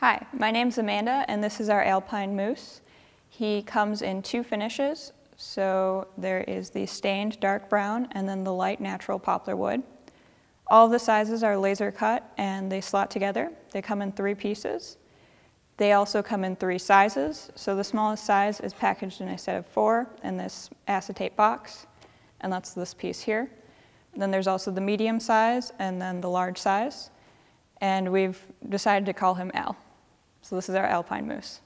Hi, my name's Amanda and this is our Alpine Moose. He comes in two finishes. So there is the stained dark brown and then the light natural poplar wood. All the sizes are laser cut and they slot together. They come in three pieces. They also come in three sizes. So the smallest size is packaged in a set of four in this acetate box, and that's this piece here. And then there's also the medium size and then the large size. And we've decided to call him Al. So this is our alpine moose.